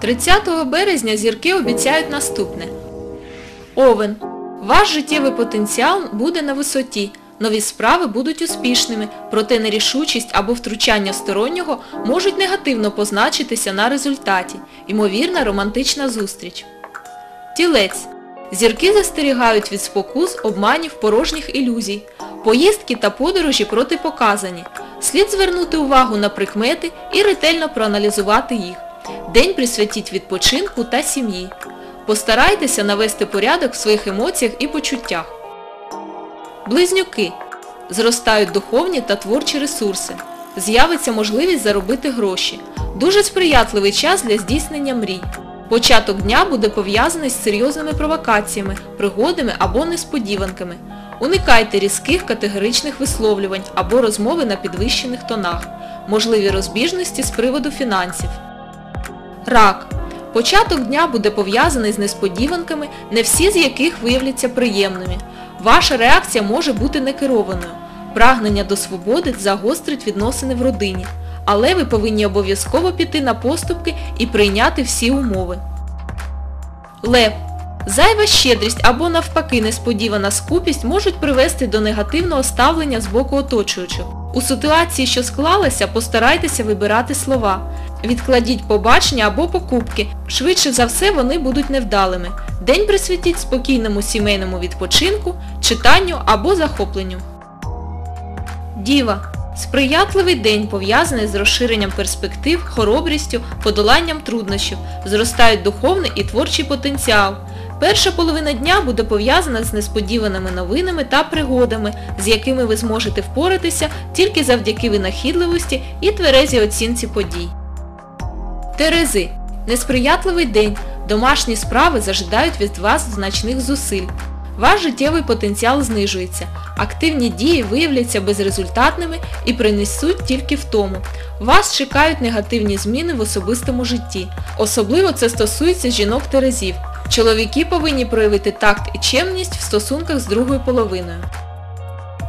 30 березня зірки обіцяють наступне. Овен. Ваш життєвий потенціал буде на висоті. Нові справи будуть успішними, проте нерішучість або втручання стороннього можуть негативно позначитися на результаті. Ймовірна романтична зустріч. Тілець. Зірки застерігають від спокус, обманів, порожніх ілюзій. Поїздки та подорожі протипоказані. Слід звернути увагу на прикмети і ретельно проаналізувати їх. День присвятіть відпочинку та сім'ї. Постарайтеся навести порядок в своїх емоціях і почуттях. Близнюки. Зростають духовні та творчі ресурси. З'явиться можливість заробити гроші. Дуже сприятливий час для здійснення мрій. Початок дня буде пов'язаний з серйозними провокаціями, пригодами або несподіванками. Уникайте різких категоричних висловлювань або розмови на підвищених тонах. Можливі розбіжності з приводу фінансів. Рак. Початок дня буде пов'язаний з несподіванками, не всі з яких виявляться приємними. Ваша реакція може бути некерованою. Прагнення до свободи загострить відносини в родині. Але ви повинні обов'язково піти на поступки і прийняти всі умови. Лев. Зайва щедрість або навпаки несподівана скупість можуть привести до негативного ставлення з боку оточуючих. У ситуації, що склалася, постарайтеся вибирати слова. Відкладіть побачення або покупки. Швидше за все вони будуть невдалими. День присвятіть спокійному сімейному відпочинку, читанню або захопленню. Діва. Сприятливий день пов'язаний з розширенням перспектив, хоробрістю, подоланням труднощів, зростають духовний і творчий потенціал. Перша половина дня буде пов'язана з несподіваними новинами та пригодами, з якими ви зможете впоратися тільки завдяки винахідливості і тверезій оцінці подій. Терези. Несприятливий день. Домашні справи зажидають від вас значних зусиль. Ваш життєвий потенціал знижується. Активні дії виявляться безрезультатними і принесуть тільки втому. Вас чекають негативні зміни в особистому житті. Особливо це стосується жінок Терезів. Чоловіки повинні проявити такт і чемність в стосунках з другою половиною.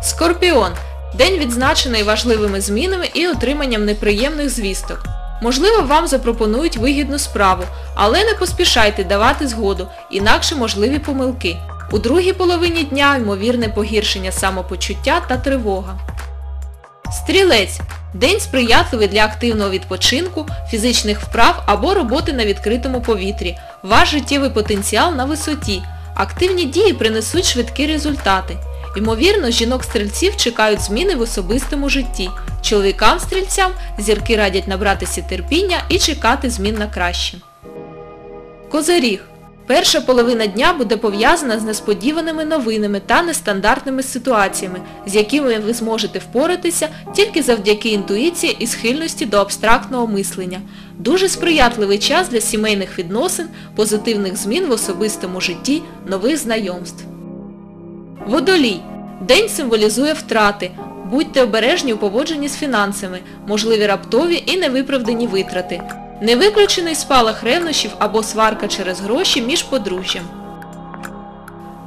Скорпіон. День відзначений важливими змінами і отриманням неприємних звісток. Можливо, вам запропонують вигідну справу, але не поспішайте давати згоду, інакше можливі помилки. У другій половині дня ймовірне погіршення самопочуття та тривога. Стрілець. День сприятливий для активного відпочинку, фізичних вправ або роботи на відкритому повітрі. Ваш життєвий потенціал на висоті. Активні дії принесуть швидкі результати. Ймовірно, жінок-стрільців чекають зміни в особистому житті. Чоловікам-стрільцям зірки радять набратися терпіння і чекати змін на краще. Козиріг. Перша половина дня буде пов'язана з несподіваними новинами та нестандартними ситуаціями, з якими ви зможете впоратися тільки завдяки інтуїції і схильності до абстрактного мислення. Дуже сприятливий час для сімейних відносин, позитивних змін в особистому житті, нових знайомств. Водолій. День символізує втрати. Будьте обережні у поводженні з фінансами, можливі раптові і невиправдані витрати. Не виключений спалах ревнощів або сварка через гроші між подружжям.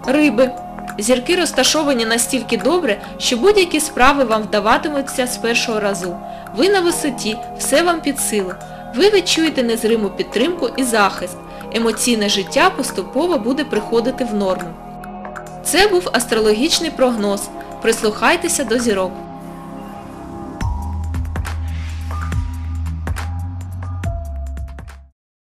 Риби. Зірки розташовані настільки добре, що будь-які справи вам вдаватимуться з першого разу. Ви на висоті, все вам під силу. Ви відчуєте незриму підтримку і захист. Емоційне життя поступово буде приходити в норму. Це був астрологічний прогноз. Прислухайтеся до зірок.